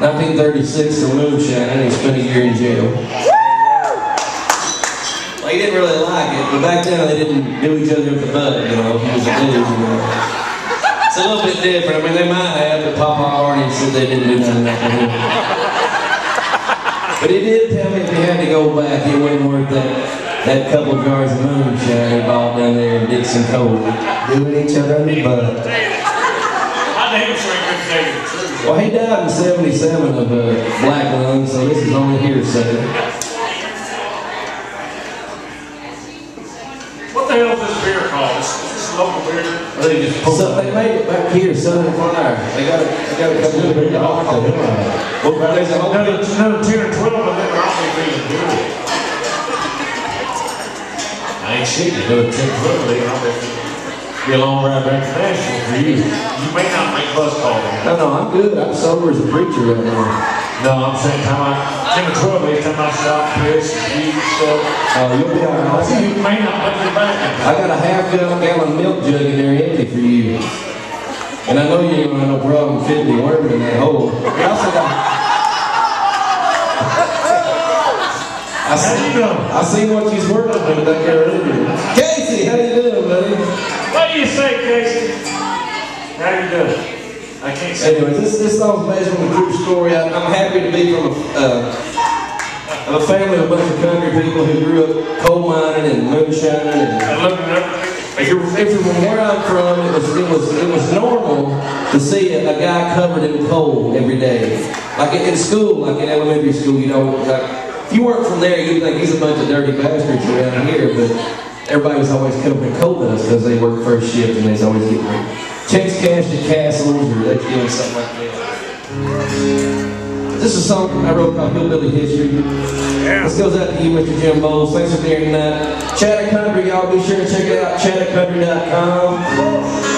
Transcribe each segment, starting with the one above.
1936 for moonshine, and he spent a year in jail. Well, he didn't really like it, but back then they didn't do each other with the butt, you know, he was a dude, you know. It's a little bit different. I mean, they might have, but Papa Hardy said they didn't do nothing like that. But he did tell me if he had to go back, it wouldn't worth that, that couple of jars of moonshine bought down there in Dixon Cove. Doing each other in the butt. I damn sure he couldn't tell you the truth. Well, he died in 77 of uh, black lung, so this is only hearsay. What the hell is this beer called? Is is this local beer? Or they just So they made it back here, Southern Flyer. They got a, they got a couple of big dogs. Well, there's Another, another 10 or 12 of them are all feeling good. I ain't shit, you know, 10 or 12 of them, I'll bet a long ride back to Nashville for you. You may not make bus calls. No, no, I'm good. I'm sober as a preacher right now. No, I'm saying time I, 10 or 12 every time I stop, piss, eat, stuff. Oh, you'll be all I see you may not make it back. I got a half gallon, gallon milk jug in there empty for you. And I know you ain't gonna have no problem fitting the worm in that hole. I also got. I see. I seen what you's working with back there earlier. Casey, Doing? I can't say. Anyways, this this song's based on a true story. I, I'm happy to be from a, uh, a family of a bunch of country people who grew up coal mining and moonshining and I at everything. If you're, if you're from where I'm from, it was, it was, it was normal to see a, a guy covered in coal every day. Like in, in school, like in elementary school, you know, like, if you weren't from there, you'd think he's a bunch of dirty bastards around here, but everybody was always covered in coal dust because they worked first shift and they was always getting their cash to castles or was doing something like that. This is a song I wrote called Hillbilly History. This goes out to you, Mr. Jim Boles. Thanks for being here tonight. ChattaCountry, y'all be sure to check it out, chattacountry.com.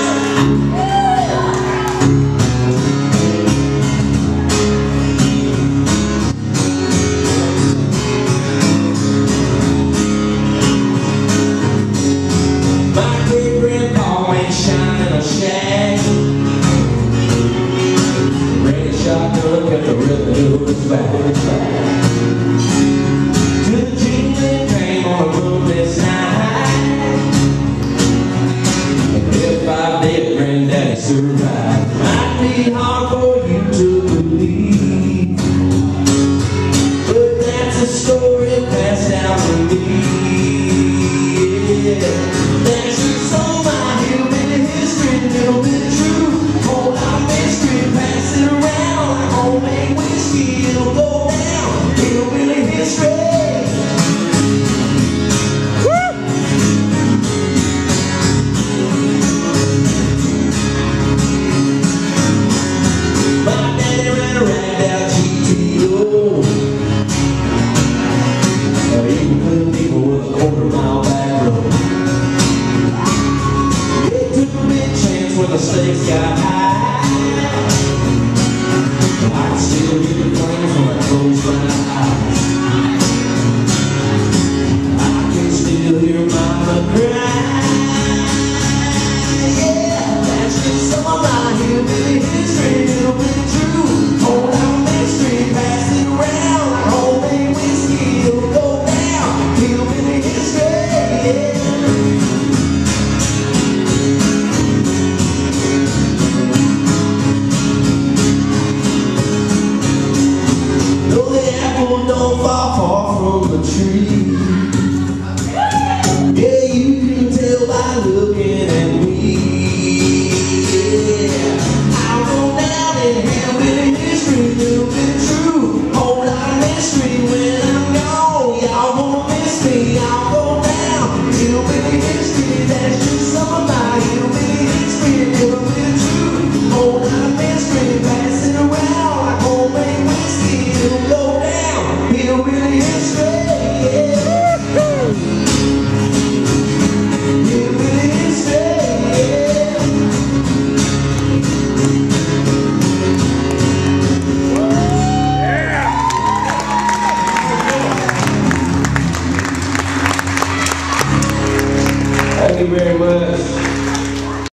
granddaddy I close fall far from the tree. Yeah, you can tell by looking at me. Yeah, go down history, true. Whole lot of when I'm gone. Y'all won't miss me. I'll go down history. That's just some of my history, true. Whole lot of mystery.